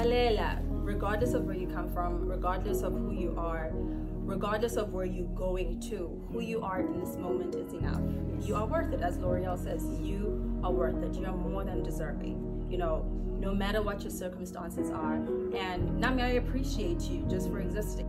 lalela regardless of where you come from regardless of who you are regardless of where you're going to who you are in this moment is enough. You are worth it as l'oreal says. You are worth it. You are more than deserving. You know no matter what your circumstances are. And nami i appreciate you just for existing.